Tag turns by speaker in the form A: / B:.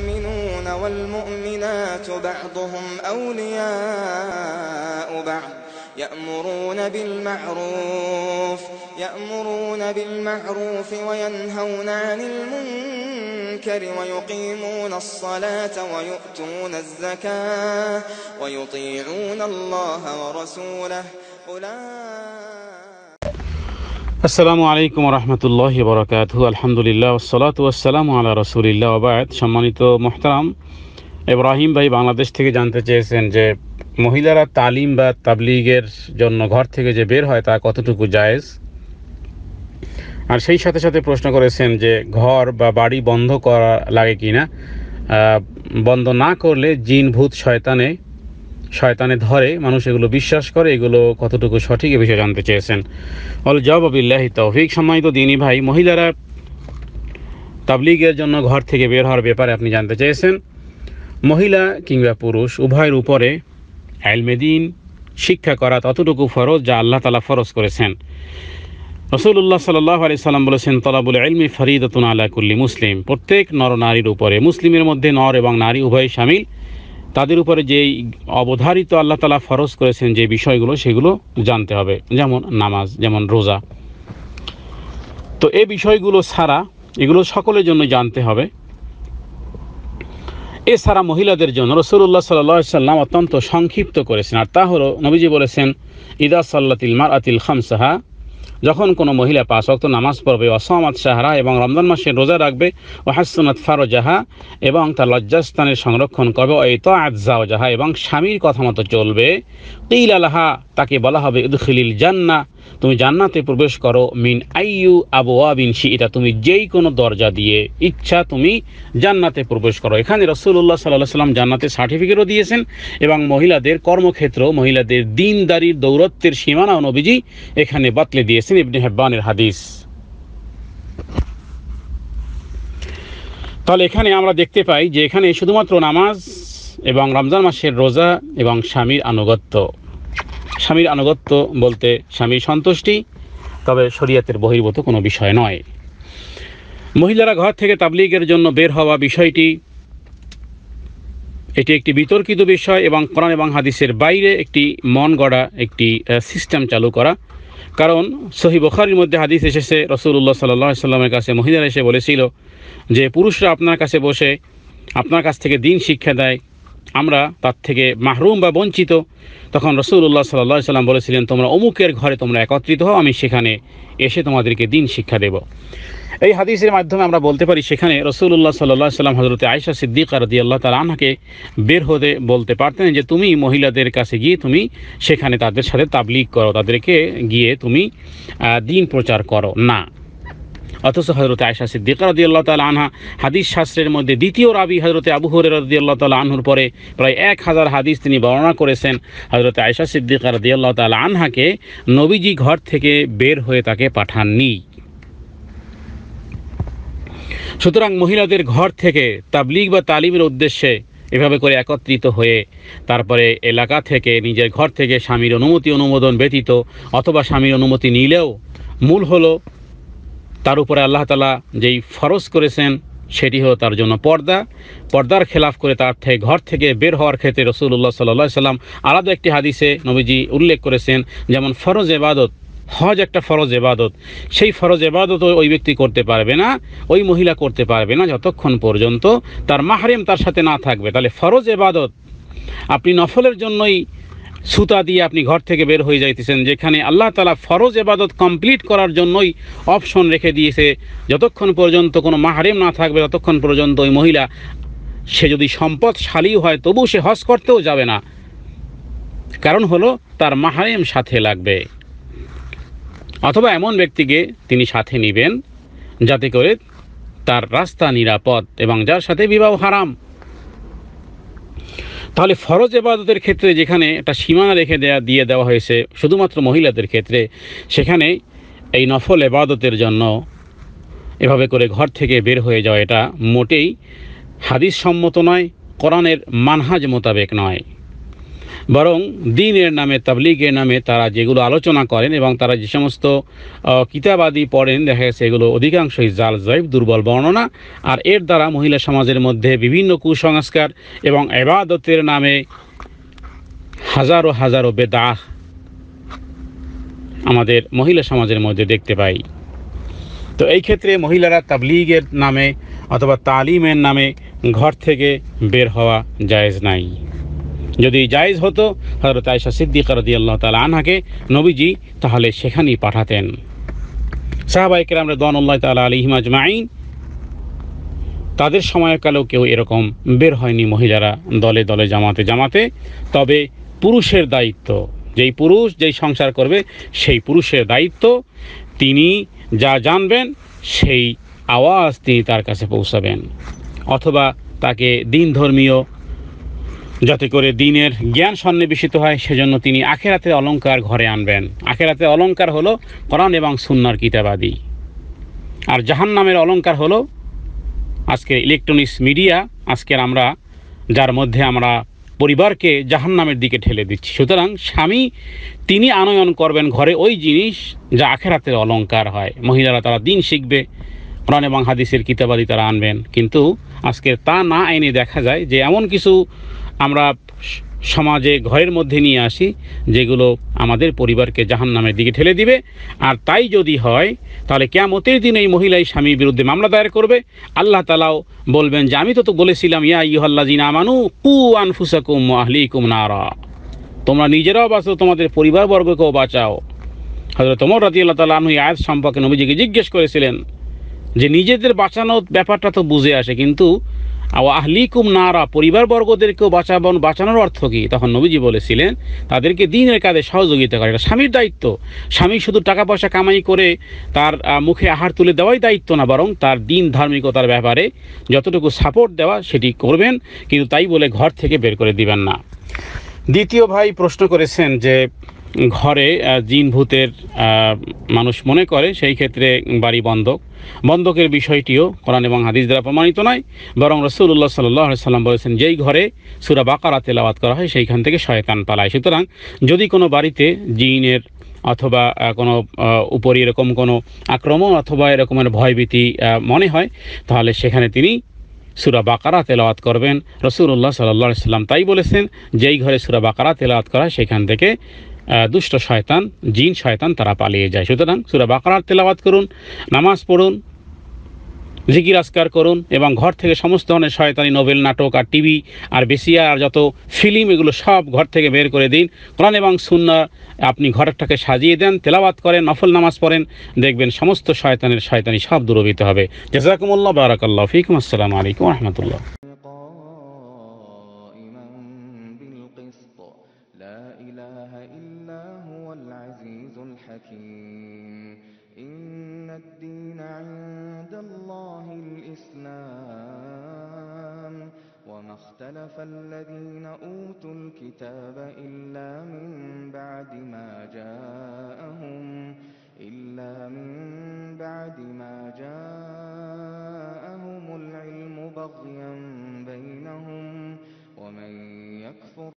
A: المؤمنون والمؤمنات بعضهم أولياء بعض يأمرون بالمعروف يأمرون بالمعروف وينهون عن المنكر ويقيمون الصلاة ويؤتون الزكاة ويطيعون الله ورسوله. أولئك
B: আসসালামু আলাইকুম রহমতুল্লাহ বরকাত আলহামদুলিল্লাহ সালাত ওয়াসালাম আল্লাহ রসুলিল্লাহ ওবায়দ সম্মানিত মোহতারাম, ইব্রাহিম ভাই বাংলাদেশ থেকে জানতে চেয়েছেন যে মহিলারা তালিম বা তাবলিগের জন্য ঘর থেকে যে বের হয় তা কতটুকু জায়েজ? আর সেই সাথে সাথে প্রশ্ন করেছেন যে ঘর বা বাড়ি বন্ধ করা লাগে কি না বন্ধ না করলে জিন, ভূত, শয়তানে শয়তানে ধরে, মানুষ এগুলো বিশ্বাস করে, এগুলো কতটুকু সঠিক এ বিষয়ে জানতে চেয়েছেন। অল জবাবিল্লাহি তৌফিক। সম্মানিত দিনী ভাই, মহিলারা তাবলিগের জন্য ঘর থেকে বের হওয়ার ব্যাপারে আপনি জানতে চেয়েছেন। মহিলা কিংবা পুরুষ, উভয়ের উপরে আলমেদিন শিক্ষা করা ততটুকু ফরজ যা আল্লাহ তালা ফরজ করেছেন। রসুল্লাহ সাল্লাহ আলি সাল্লাম বলেছেন, তলাবুল এলমি ফরিদতুন আলা কুল্লি মুসলিম। প্রত্যেক নর নারীর উপরে, মুসলিমের মধ্যে নর এবং নারী উভয় সামিল। তাদের উপরে যেই অবধারিত আল্লাহ তালা ফরজ করেছেন যে বিষয়গুলো, সেগুলো জানতে হবে। যেমন নামাজ, যেমন রোজা। তো এই বিষয়গুলো ছাড়া এগুলো সকলের জন্য জানতে হবে। এছাড়া মহিলাদের জন্য রসুল্লাহ সাল্লাহ সাল্লাম অত্যন্ত সংক্ষিপ্ত করেছেন। আর তা হলো নবীজি বলেছেন, ইদা সাল্লাতিল মার আতিল খামসাহা যখন কোনো মহিলা পাঁচ অক্ত নামাজ পড়বে, অসমাত সাহারা এবং রমজান মাসে রোজা রাখবে ও ফারো ফারোজাহা এবং তার লজ্জাস্থানের সংরক্ষণ করবে ওই তো আজাও যাহা এবং স্বামীর কথা মতো চলবে। তিল আলাহা তাকে বলা হবে উদখিলিল জান্না তুমি জান্নাতে প্রবেশ করো, মিন আইয়ু আবু আবিন এটা তুমি যেই কোনো দরজা দিয়ে ইচ্ছা তুমি জান্নাতে প্রবেশ করো। এখানে রসুল্লাহ সাল্লাহ সাল্লাম জান্নাতে সার্টিফিকেটও দিয়েছেন এবং মহিলাদের কর্মক্ষেত্র, মহিলাদের দিনদারির, দৌরত্বের সীমানা নবীজি এখানে বাতলে দিয়েছেন, ইবনে হেব্বানের হাদিস। তাহলে এখানে আমরা দেখতে পাই যে এখানে শুধুমাত্র নামাজ এবং রমজান মাসের রোজা এবং স্বামীর আনুগত্য। স্বামীর আনুগত্য বলতে স্বামীর সন্তুষ্টি, তবে শরীয়তের বহির্ভূত কোনো বিষয় নয়। মহিলারা ঘর থেকে তাবলিগের জন্য বের হওয়া বিষয়টি, এটি একটি বিতর্কিত বিষয় এবং কোরআন এবং হাদিসের বাইরে একটি মন গড়া একটি সিস্টেম চালু করা। কারণ সহি বখারির মধ্যে হাদিস এসেছে রসুল্লাহ সাল্লাহ সাল্লামের কাছে মহিলারা এসে বলেছিল যে, পুরুষরা আপনার কাছে বসে আপনার কাছ থেকে দিন শিক্ষা দেয় আমরা তার থেকে মাহরুম বা বঞ্চিত। তখন রসুল্লাহ সাল্লাহ সাল্লাম বলেছিলেন, তোমরা অমুকের ঘরে তোমরা একত্রিত হও, আমি সেখানে এসে তোমাদেরকে দিন শিক্ষা দেব। এই হাদিসের মাধ্যমে আমরা বলতে পারি, সেখানে রসুল্লাহ সাল্লাহ সাল্লাম হজরতে আয়সা সিদ্দিক রদি আল্লাহ তালা আনহাকে বের হতে বলতে পারতেন যে, তুমি মহিলাদের কাছে গিয়ে তুমি সেখানে তাদের সাথে তাবলিগ করো, তাদেরকে গিয়ে তুমি দিন প্রচার করো। না। অথচ হজরত আয়সা সিদ্দিক রদি আল্লাহ তালা আনহা হাদিস শাস্ত্রের মধ্যে দ্বিতীয় রাবি হজরতে আবু হরে রদি আল্লাহ তালা আনহুর পরে প্রায় এক হাজার হাদিস তিনি বর্ণনা করেছেন। হজরত আয়সা সিদ্দিক রদি আল্লাহ তালা আনহাকে নবীজি ঘর থেকে বের হয়ে তাকে পাঠাননি। সুতরাং মহিলাদের ঘর থেকে তাবলিগ বা তালিমের উদ্দেশ্যে এভাবে করে একত্রিত হয়ে তারপরে এলাকা থেকে নিজের ঘর থেকে স্বামীর অনুমতি অনুমোদন ব্যতীত অথবা স্বামীর অনুমতি নিলেও মূল হলো তার উপরে আল্লাহ তালা যেই ফরজ করেছেন সেটি হলো তার জন্য পর্দা। পর্দার খেলাফ করে তার থেকে ঘর থেকে বের হওয়ার ক্ষেত্রে রসুল্লাহ সাল্লাহ সাল্লাম আলাদা একটি হাদিসে নবীজি উল্লেখ করেছেন, যেমন ফরজ এবাদত হজ একটা ফরজ এবাদত সেই ফরজ এবাদত ওই ব্যক্তি করতে পারবে না, ওই মহিলা করতে পারবে না যতক্ষণ পর্যন্ত তার মাহরেম তার সাথে না থাকবে। তাহলে ফরজ এবাদত আপনি নফলের জন্যই সুতা দিয়ে আপনি ঘর থেকে বের হয়ে যাইতেছেন, যেখানে আল্লাহ তালা ফরজ এবাদত কমপ্লিট করার জন্যই অপশন রেখে দিয়েছে। যতক্ষণ পর্যন্ত কোনো মাহারেম না থাকবে, ততক্ষণ পর্যন্ত ওই মহিলা, সে যদি সম্পদশালী হয়, তবু সে হজ করতেও যাবে না। কারণ হলো, তার মাহারেম সাথে লাগবে। অথবা এমন ব্যক্তিকে তিনি সাথে নেবেন, যাতে করে তার রাস্তা নিরাপদ এবং যার সাথে বিবাহ হারাম। তাহলে ফরজ এবাদতের ক্ষেত্রে যেখানে একটা সীমানা রেখে দেয়া, দিয়ে দেওয়া হয়েছে, শুধুমাত্র মহিলাদের ক্ষেত্রে, সেখানে এই নফল এবাদতের জন্য এভাবে করে ঘর থেকে বের হয়ে যাওয়া এটা মোটেই হাদিস সম্মত নয়, কোরআনের মানহাজ মোতাবেক নয়। বরং দিনের নামে, তাবলিগের নামে তারা যেগুলো আলোচনা করেন এবং তারা যে সমস্ত কিতাবাদি পড়েন, দেখা গেছে এগুলো অধিকাংশই জাল জৈব দুর্বল বর্ণনা। আর এর দ্বারা মহিলা সমাজের মধ্যে বিভিন্ন কুসংস্কার এবং এবাদতের নামে হাজারো হাজারো বেদাহ আমাদের মহিলা সমাজের মধ্যে দেখতে পাই। তো এই ক্ষেত্রে মহিলারা তাবলিগের নামে অথবা তালিমের নামে ঘর থেকে বের হওয়া জায়েজ নাই। যদি জায়েজ হতো হজরত আয়সা সিদ্দিকা রদি আল্লাহ তালা আনহাকে নবীজি তাহলে সেখানেই পাঠাতেন। সাহাবাইকের আমরা দনুল্লাহ তালা আলী হিমাজমাইন তাদের সময়কালেও কেউ এরকম বের হয়নি মহিলারা দলে দলে, জামাতে জামাতে। তবে পুরুষের দায়িত্ব, যেই পুরুষ যেই সংসার করবে, সেই পুরুষের দায়িত্ব, তিনি যা জানবেন, সেই আওয়াজ তিনি তার কাছে পৌঁছাবেন। অথবা তাকে দিন ধর্মীয় যাতে করে দিনের জ্ঞান সন্নিবেশিত হয়, সেজন্য তিনি আখেরাতের অলংকার ঘরে আনবেন। আখেরাতের অলংকার হলো কোরআন এবং সুন্নার কিতাবাদি। আর জাহান নামের অলংকার হলো আজকে ইলেকট্রনিক্স মিডিয়া, আজকের আমরা, যার মধ্যে আমরা পরিবারকে জাহান্নামের দিকে ঠেলে দিচ্ছি। সুতরাং স্বামী, তিনি আনয়ন করবেন ঘরে ওই জিনিস যা আখেরাতের অলংকার হয়। মহিলারা তারা দিন শিখবে, কোরআন এবং হাদিসের কিতাবাদি তারা আনবেন। কিন্তু আজকে তা না এনে দেখা যায় যে এমন কিছু আমরা সমাজে ঘরের মধ্যে নিয়ে আসি, যেগুলো আমাদের পরিবারকে জাহান্নামের দিকে ঠেলে দিবে। আর তাই যদি হয়, তাহলে কেমতের দিন এই মহিলাই স্বামীর বিরুদ্ধে মামলা দায়ের করবে। আল্লাহ তালাও বলবেন, যে আমি তো তো বলেছিলাম, ইয়া ইহল্লাজিন আমানু কু আনফুসাকুম আহলিকুম নারা। তোমরা নিজেরাও বাঁচো, তোমাদের পরিবারবর্গকেও বাঁচাও। হজরত তোমর রাজি আল্লাহ তালা এই আয়াত সম্পর্কে নবীজিকে জিজ্ঞেস করেছিলেন যে, নিজেদের বাঁচানোর ব্যাপারটা তো বুঝে আসে, কিন্তু আও আহলিকুম নারা, পরিবারবর্গদেরকেও বাঁচাবন বাঁচানোর অর্থ কী? তখন নবীজি বলেছিলেন, তাদেরকে দিনের কাজে সহযোগিতা করে। এটা স্বামীর দায়িত্ব। স্বামী শুধু টাকা পয়সা কামাই করে তার মুখে আহার তুলে দেওয়াই দায়িত্ব না, বরং তার দিন ধার্মিকতার ব্যাপারে যতটুকু সাপোর্ট দেওয়া সেটি করবেন, কিন্তু তাই বলে ঘর থেকে বের করে দিবেন না। দ্বিতীয় ভাই প্রশ্ন করেছেন যে, ঘরে জিন ভূতের মানুষ মনে করে সেই ক্ষেত্রে বাড়ি বন্ধক। বন্ধকের বিষয়টিও কোরআন এবং হাদিস দ্বারা প্রমাণিত নয় বরং রসুল্লাহ সাল্লাহ সাল্লাম বলেছেন যেই ঘরে সুরা বাকারা তেলাওয়াত করা হয় সেইখান থেকে শয়তান পালায়। সুতরাং যদি কোনো বাড়িতে জিনের অথবা কোনো আহ, এরকম কোনো আক্রমণ অথবা এরকমের ভয়ভীতি মনে হয় তাহলে সেখানে তিনি সুরা বাকারা তেলাওয়াত করবেন। রসুল্লাহ সাল্লাহ সাল্লাম তাই বলেছেন যেই ঘরে সুরা বাকারা তেলাওয়াত করা সেখান থেকে দুষ্ট শয়তান, জিন শয়তান তারা পালিয়ে যায়। সুতরাং সুরা বাকারার তেলাওয়াত করুন, নামাজ পড়ুন, জিকির আসকার করুন এবং ঘর থেকে সমস্ত ধরনের শয়তানি নোবেল নাটক আর টিভি আর বেশিয়া আর যত ফিল্ম এগুলো সব ঘর থেকে বের করে দিন। কোরআন এবং সুন্না আপনি ঘরটাকে সাজিয়ে দেন, তেলাওয়াত করেন, নফল নামাজ পড়েন, দেখবেন সমস্ত শয়তানের শয়তানি সব দূরবিত হবে। জাজাকুমুল্লাহ, বারাকাল্লাহ ফিকুম, আসসালামু আলাইকুম রহমতুল্লাহ।
A: لا إله إلا هو العزيز الحكيم. إن الدين عند الله الإسلام. وما اختلف الذين أوتوا الكتاب إلا من بعد ما جاءهم إلا من بعد ما جاءهم العلم بغياً